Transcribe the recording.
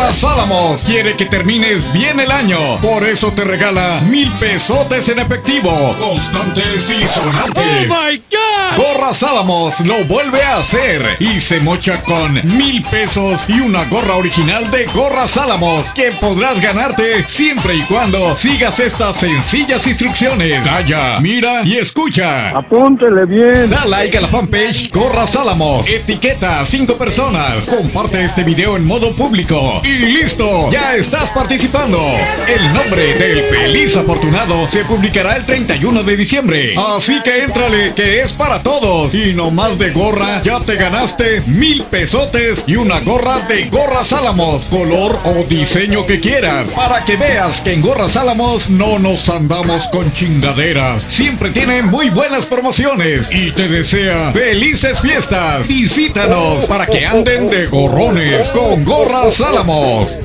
Gorras Álamos quiere que termines bien el año. Por eso te regala mil pesotes en efectivo, constantes y sonantes. ¡Oh, my God! Gorras Álamos lo vuelve a hacer y se mocha con mil pesos y una gorra original de Gorras Álamos que podrás ganarte siempre y cuando sigas estas sencillas instrucciones. Calla, mira y escucha. Apúntele bien. Da like a la fanpage Gorras Álamos. Etiqueta a 5 personas. Comparte este video en modo público. Y listo, ya estás participando. El nombre del feliz afortunado se publicará el 31 de diciembre. Así que éntrale, que es para todos. Y no más de gorra, ya te ganaste mil pesotes y una gorra de Gorras Álamos. Color o diseño que quieras. Para que veas que en Gorras Álamos no nos andamos con chingaderas. Siempre tienen muy buenas promociones. Y te desea felices fiestas. Visítanos para que anden de gorrones con Gorras Álamos.